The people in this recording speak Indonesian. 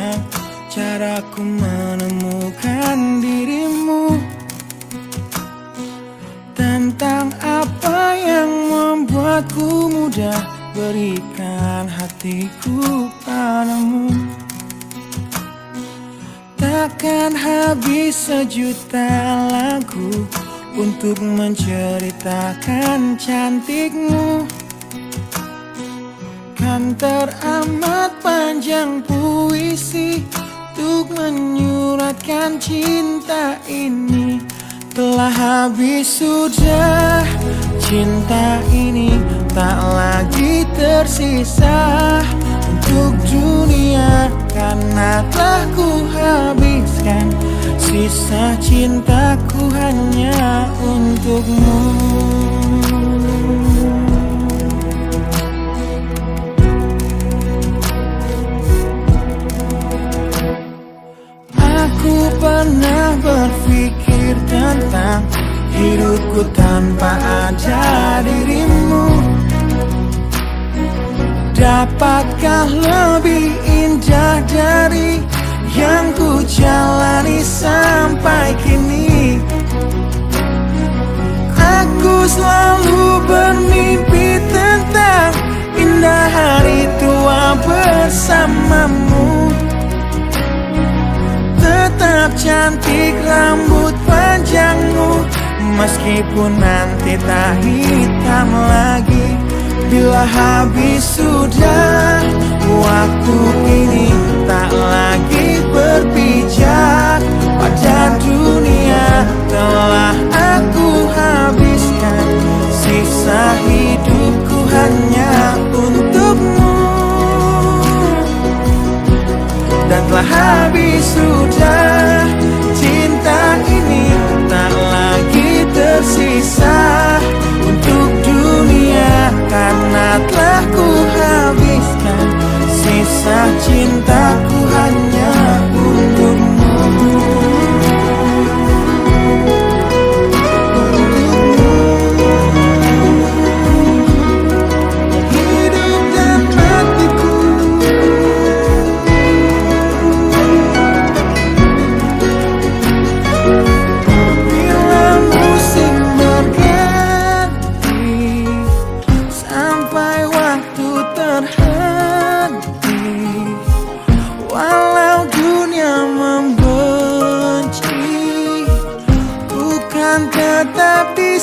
tentang caraku menemukan dirimu. Tentang apa yang membuatku mudah berikan hatiku padamu. Takkan habis sejuta lagu untuk menceritakan cantikmu. Teramat panjang puisi Untuk menyuratkan cinta ini. Telah habis sudah cinta ini Tak lagi tersisa untuk dunia Karena telah ku habiskan. Sisa cintaku hanya untukmu Hidupku tanpa ada dirimu. Dapatkah lebih indah dari yang ku jalani sampai kini? Aku selalu bermimpi tentang indah hari tua bersamamu. Tetap cantik rambut Meskipun nanti tak hitam lagi Bila habis sudah waktu ini tak lagi berpijak. Pada dunia telah aku habiskan Sisa hidupku hanya untukmu. Dan telah habis sudah tatap di